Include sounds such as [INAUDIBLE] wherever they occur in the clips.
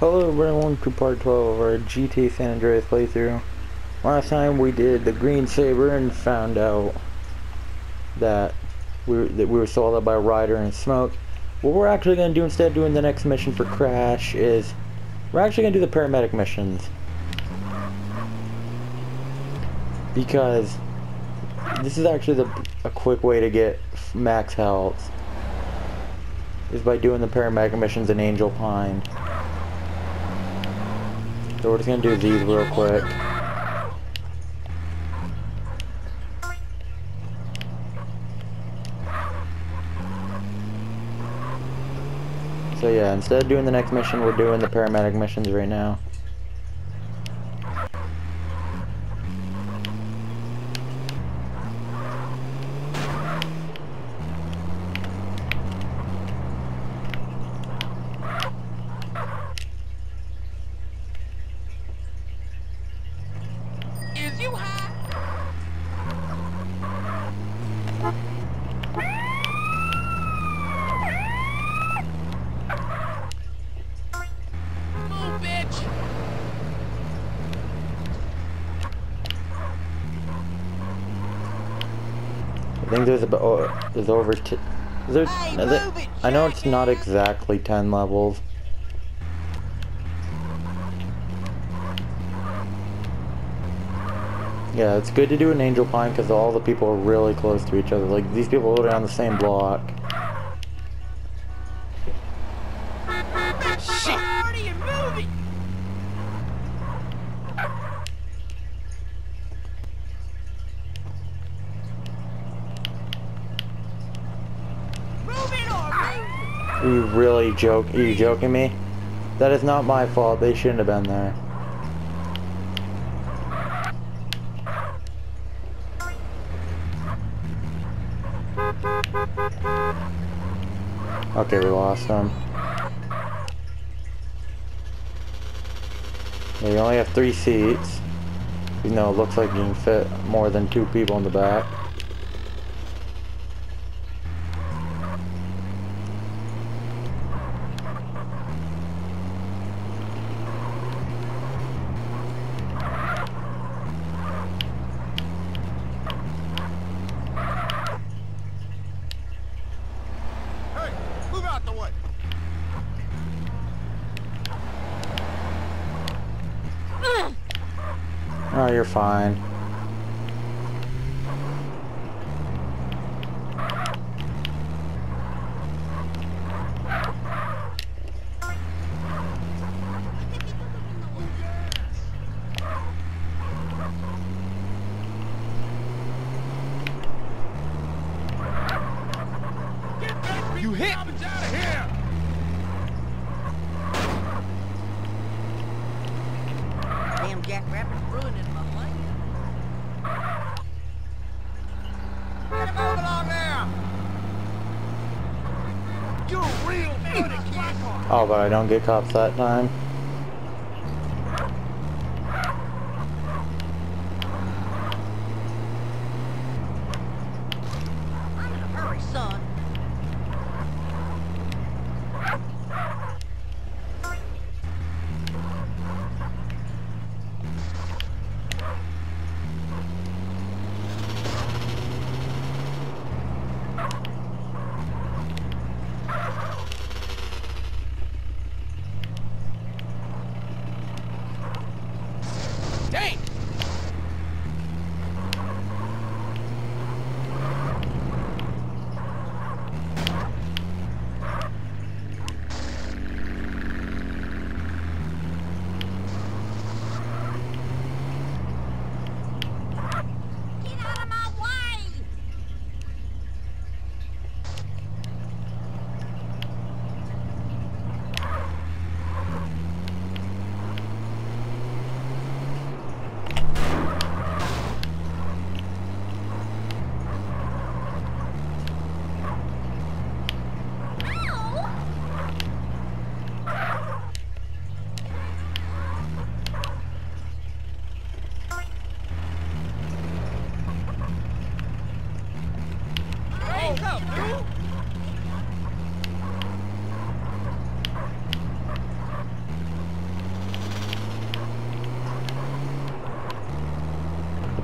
Hello everyone to part 12 of our GTA San Andreas playthrough. Last time we did the Green Sabre and found out that we were, that we were sold out by Ryder and Smoke. What we're actually going to do instead of doing the next mission for Crash is we're actually going to do the paramedic missions. Because this is actually the, a quick way to get max health is by doing the paramedic missions in Angel Pine. So we're just gonna do these real quick. So yeah, instead of doing the next mission, we're doing the paramedic missions right now. Is you high? Move, bitch! I think there's about oh, there's over t- is there, Hey, is it- I know it's not exactly 10 levels. Yeah, it's good to do an Angel Pine because all the people are really close to each other. Like, these people live on the same block. Shit! Marty, and move it! Move it or move Are you really joke? Are you joking me? That is not my fault. They shouldn't have been there. Okay, we lost them. You only have three seats. You know, it looks like you can fit more than two people in the back. Hey, move out the way! Oh, you're fine. You hit! out of here! Damn jackrabbit's ruining my plan. Get him over along there! You're real! Oh, but I don't get cops that time.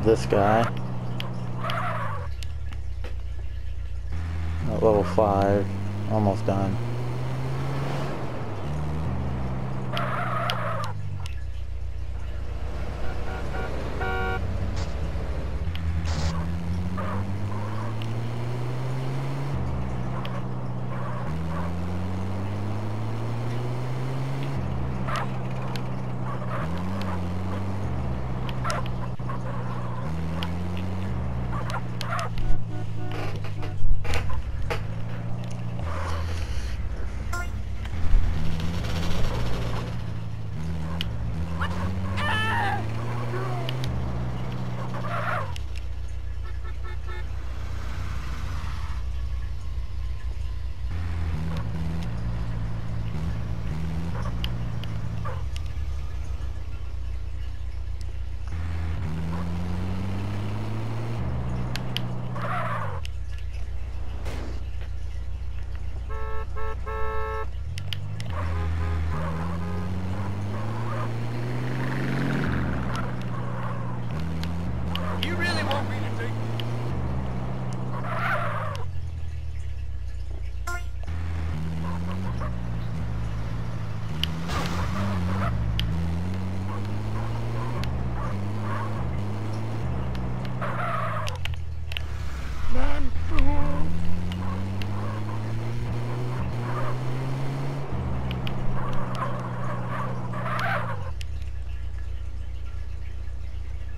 This guy. At level 5. Almost done. You really want me to take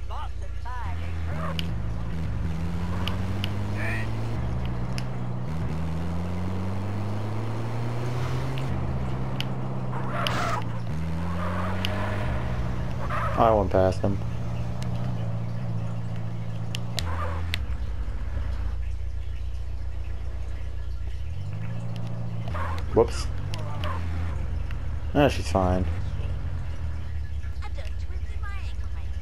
Lots of fire, ain't there? I went past him. Whoops. Ah, she's fine. I done twisted my ankle, mate.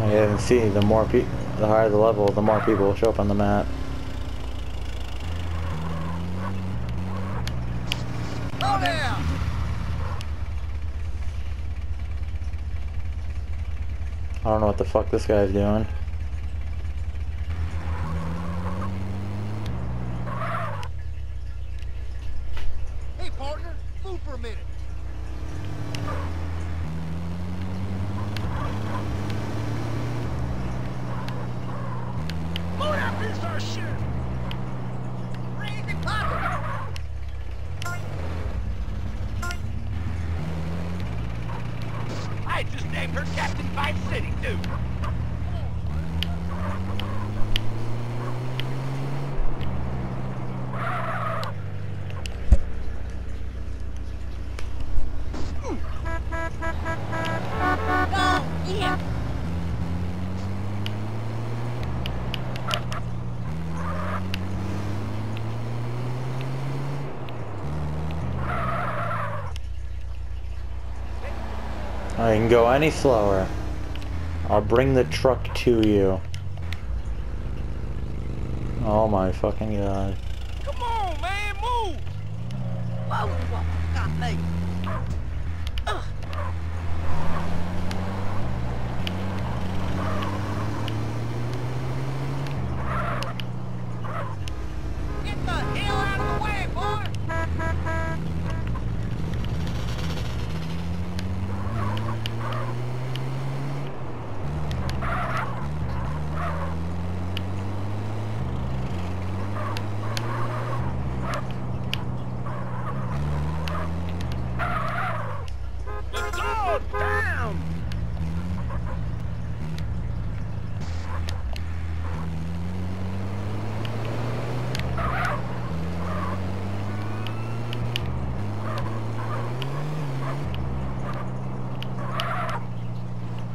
I didn't see the more pe the higher the level, the more people will show up on the map. I don't know what the fuck this guy's doing. Hey, partner, move for a minute. Move that piece of shit! Crazy poppin'! I just named her Captain Vice City, too. [LAUGHS] Oh, yeah. I can go any slower. I'll bring the truck to you. Oh my fucking god. Come on, man, move! Whoa, whoa, got me. Ugh. Get the hell out of the way, boy! Let's go down!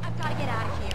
I've got to get out of here.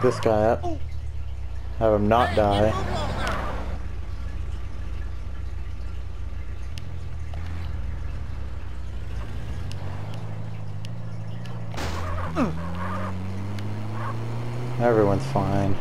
Pick this guy up. Have him not die. Everyone's fine.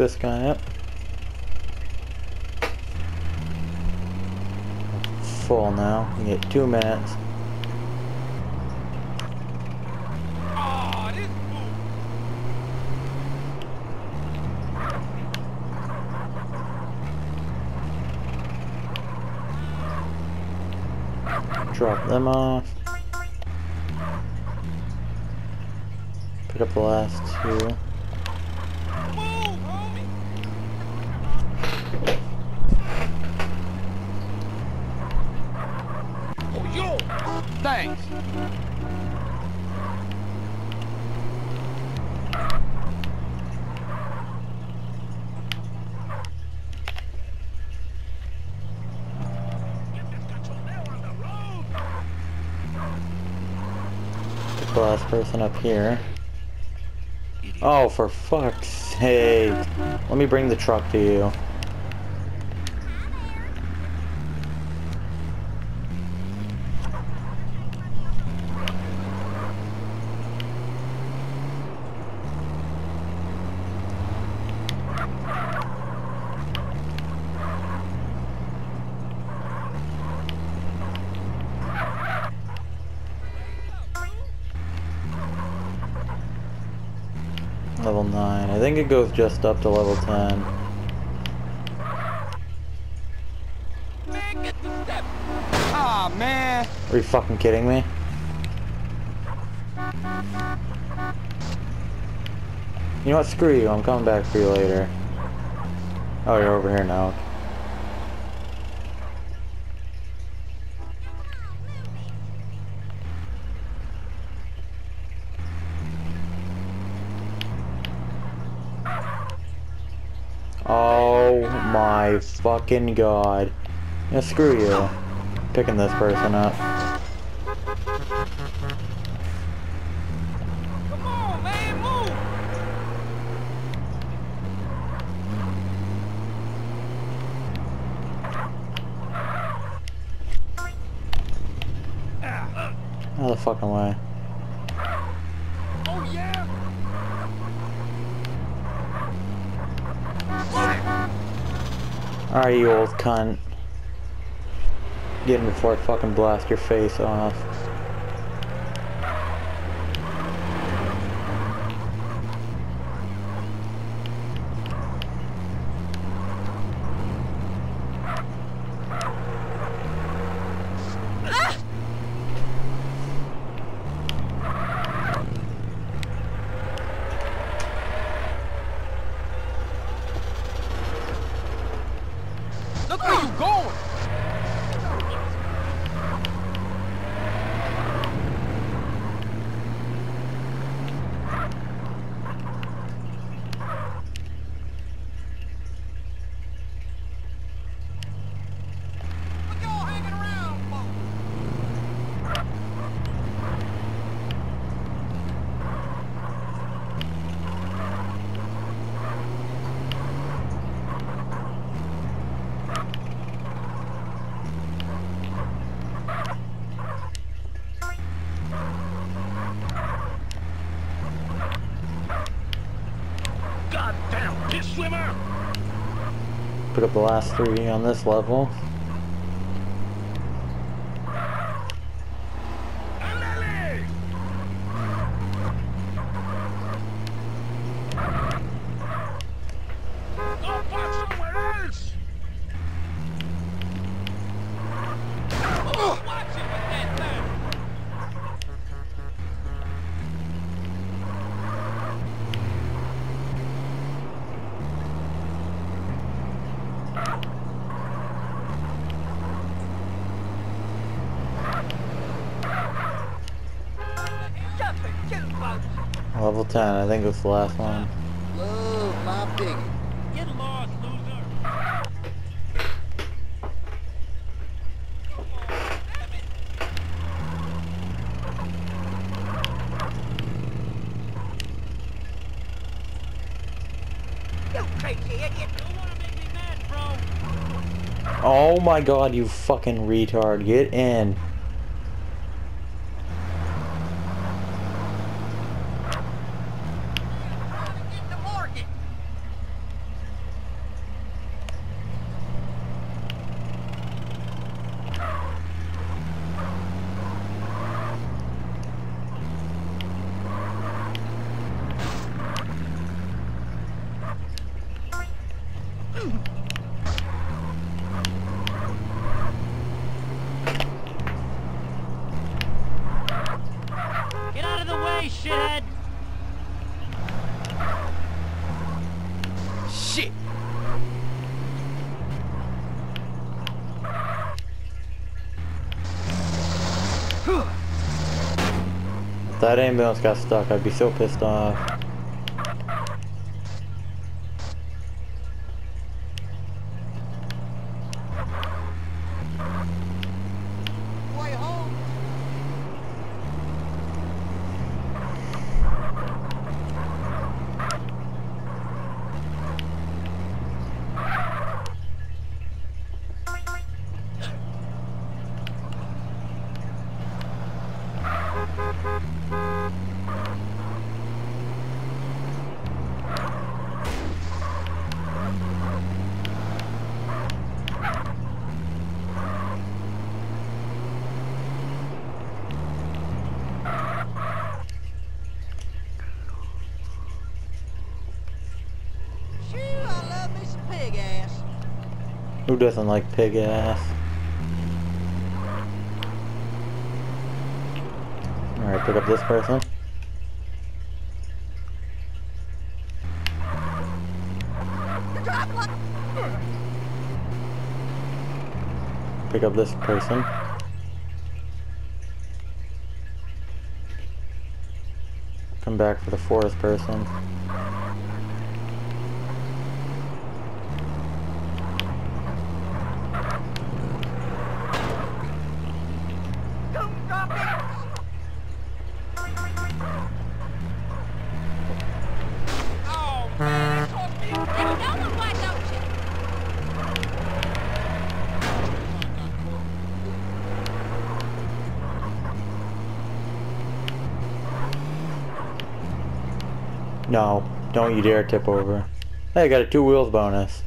This guy up. Full now. You get two minutes. Drop them off. Pick up the last two. Move, homie. Yo. Thanks. Last person up here. Oh, for fuck's sake. Let me bring the truck to you. Level 9. I think it goes just up to level 10. Man, get the step. Ah, man. Are you fucking kidding me? You know what? Screw you. I'm coming back for you later. Oh, you're over here now. Oh fucking god. Yeah, screw you. Picking this person up. Come on, man, move. Ah, Out of the fucking way. uh, oh, yeah. Alright, you old cunt. Get in before I fucking blast your face off. Look where you going. What y'all hanging around for? Goddamn piss swimmer! Pick up the last three on this level. 10. I think it's the last one. Love my piggy. Get lost, loser. You crazy idiot. Don't wanna make me mad, bro. Oh my god, you fucking retard. Get in. Get to market. Get out of the way, shithead. Shit. If that ambulance got stuck, I'd be so pissed off. Way home. Shoo, I love me some pig ass. Who doesn't like pig ass? Alright, pick up this person. Pick up this person. Come back for the fourth person. Don't drop it. Oh, man, talk me. Let me know why don't you? No, don't you dare tip over. Hey, I got a two wheels bonus.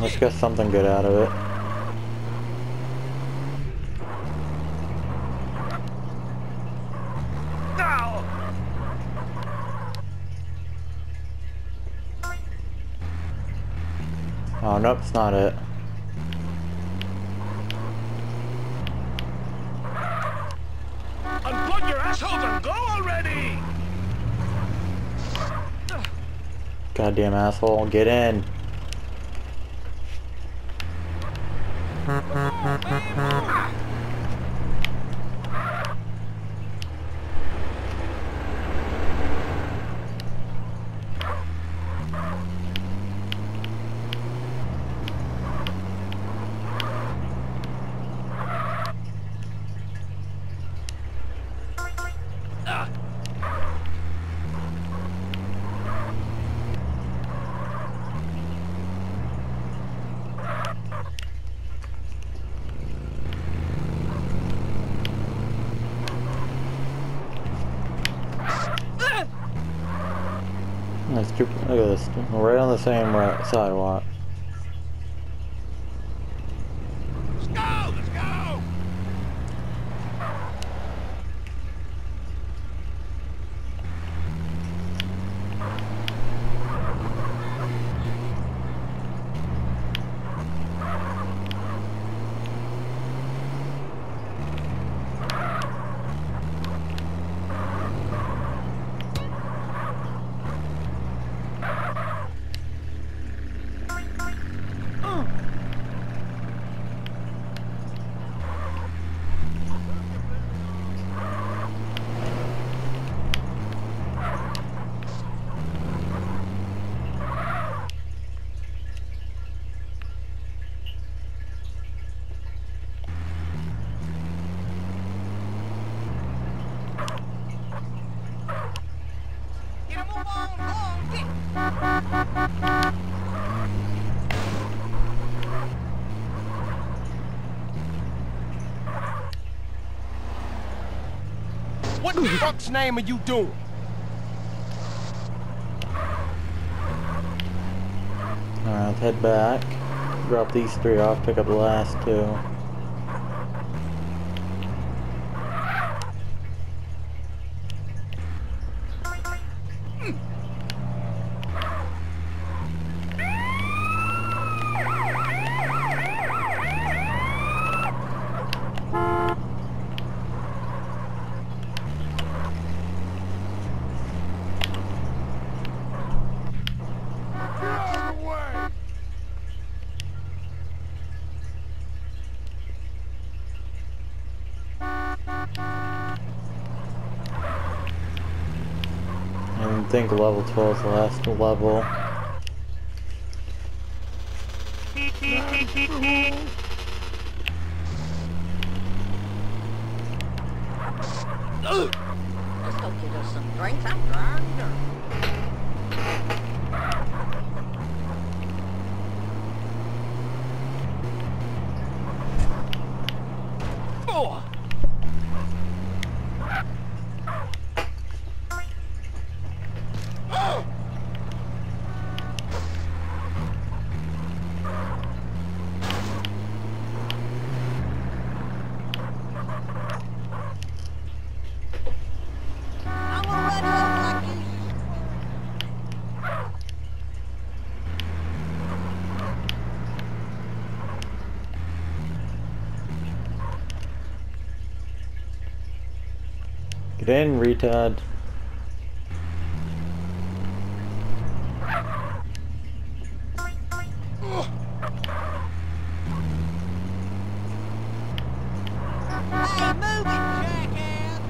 Let's get something good out of it. Oh, nope, it's not it. Goddamn asshole, get in. That's too, look at this. Right on the same sidewalk. What the fuck's name are you doing? Alright, let's head back. Drop these three off, pick up the last two. Think level 12 is the last level. Let's go get us some drinks. I'm Get in, retard. Hey, move it, jackass!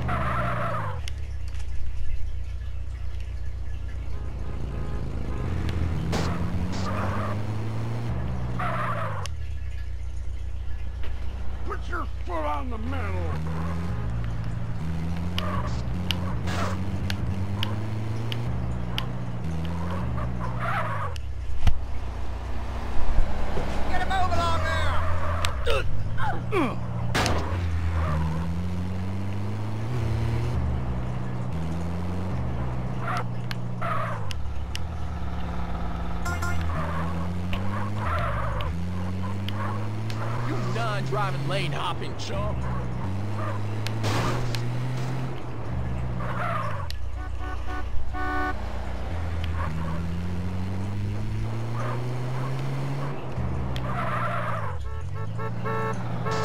Put your foot on the metal. Get him over along there! You non-driving lane hopping chump.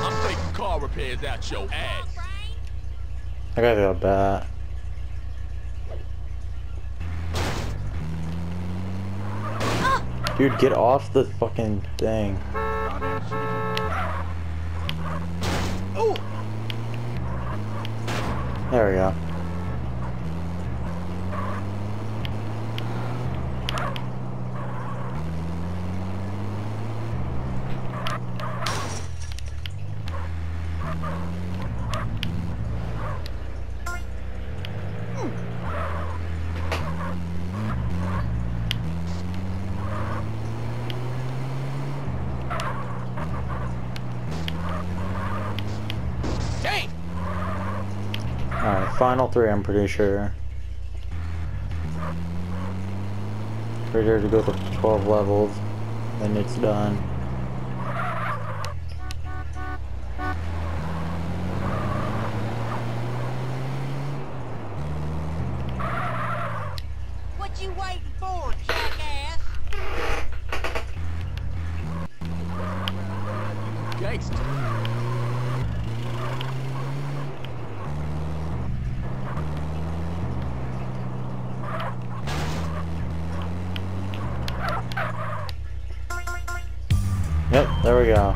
I'm taking car repairs out your ass. I gotta go bat. Dude, get off the fucking thing. There we go. dang. Alright, final three, I'm pretty sure. Pretty sure to go to 12 levels, then it's done. What you waiting for, jackass? Gangster. Yep, there we go.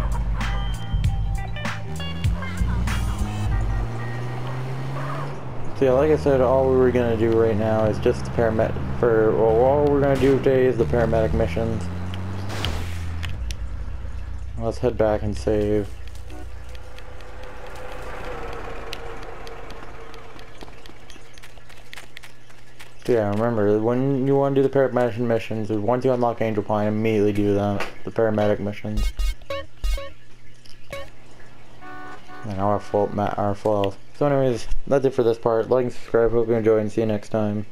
So yeah, like I said, all we were gonna do right now is just the paramedic for well, all we're gonna do today is the paramedic missions. Let's head back and save. Yeah, remember when you want to do the paramedic missions, is once you unlock Angel Pine, immediately do that, the paramedic missions. And our full, our full. So anyways, that's it for this part. Like and subscribe. Hope you enjoy and see you next time.